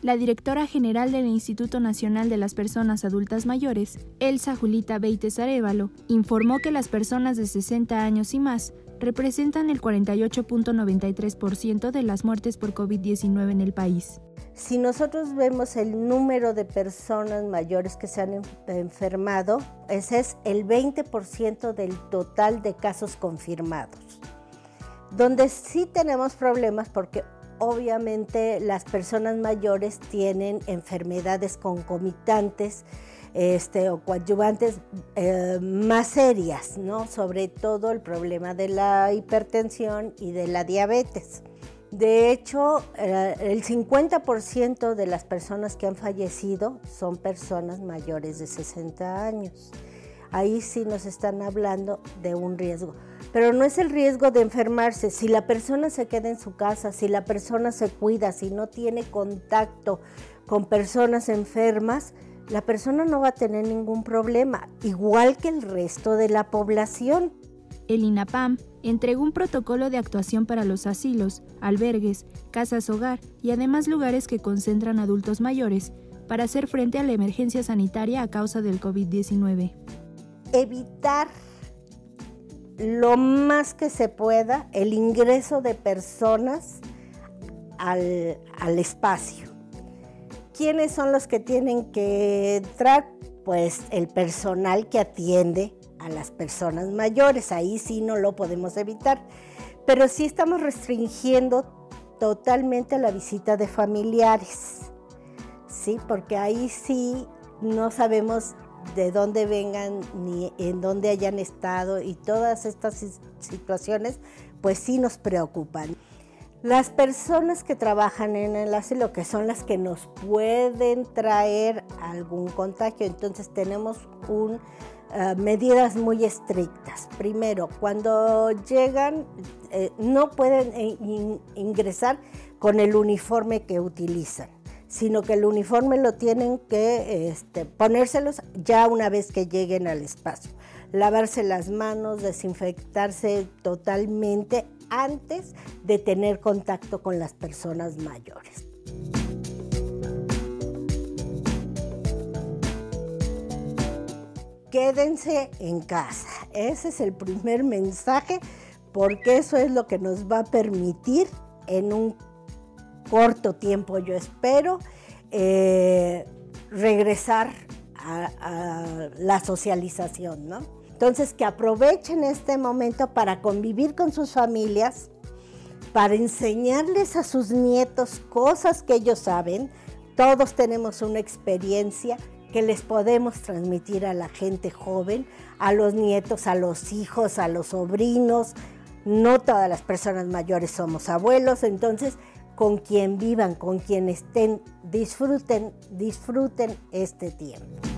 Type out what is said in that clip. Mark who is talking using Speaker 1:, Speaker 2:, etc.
Speaker 1: La directora general del Instituto Nacional de las Personas Adultas Mayores, Elsa Julita Beites Arevalo, informó que las personas de 60 años y más representan el 48.93% de las muertes por COVID-19 en el país.
Speaker 2: Si nosotros vemos el número de personas mayores que se han enfermado, ese es el 20% del total de casos confirmados. Donde sí tenemos problemas porque obviamente las personas mayores tienen enfermedades concomitantes este, o coadyuvantes eh, más serias, ¿no? sobre todo el problema de la hipertensión y de la diabetes. De hecho, eh, el 50% de las personas que han fallecido son personas mayores de 60 años. Ahí sí nos están hablando de un riesgo. Pero no es el riesgo de enfermarse. Si la persona se queda en su casa, si la persona se cuida, si no tiene contacto con personas enfermas, la persona no va a tener ningún problema, igual que el resto de la población.
Speaker 1: El INAPAM entregó un protocolo de actuación para los asilos, albergues, casas hogar y además lugares que concentran adultos mayores para hacer frente a la emergencia sanitaria a causa del COVID-19.
Speaker 2: Evitar lo más que se pueda el ingreso de personas al, al espacio. ¿Quiénes son los que tienen que entrar? Pues el personal que atiende a las personas mayores, ahí sí no lo podemos evitar, pero sí estamos restringiendo totalmente la visita de familiares, ¿sí? Porque ahí sí no sabemos de dónde vengan ni en dónde hayan estado y todas estas situaciones pues sí nos preocupan. Las personas que trabajan en el asilo, que son las que nos pueden traer algún contagio, entonces tenemos un eh, medidas muy estrictas. Primero, cuando llegan eh, no pueden eh, ingresar con el uniforme que utilizan, sino que el uniforme lo tienen que este, ponérselos ya una vez que lleguen al espacio. Lavarse las manos, desinfectarse totalmente antes de tener contacto con las personas mayores. quédense en casa. Ese es el primer mensaje porque eso es lo que nos va a permitir en un corto tiempo, yo espero, eh, regresar a, a, la socialización, ¿no? Entonces, que aprovechen este momento para convivir con sus familias, para enseñarles a sus nietos cosas que ellos saben. Todos tenemos una experiencia que les podemos transmitir a la gente joven, a los nietos, a los hijos, a los sobrinos. No todas las personas mayores somos abuelos, entonces con quien vivan, con quien estén, disfruten, disfruten este tiempo.